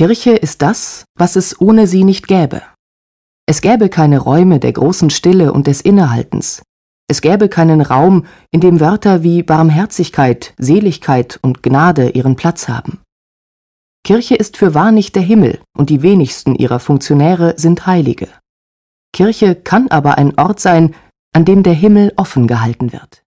Kirche ist das, was es ohne sie nicht gäbe. Es gäbe keine Räume der großen Stille und des Innehaltens. Es gäbe keinen Raum, in dem Wörter wie Barmherzigkeit, Seligkeit und Gnade ihren Platz haben. Kirche ist für wahr nicht der Himmel, und die wenigsten ihrer Funktionäre sind Heilige. Kirche kann aber ein Ort sein, an dem der Himmel offen gehalten wird.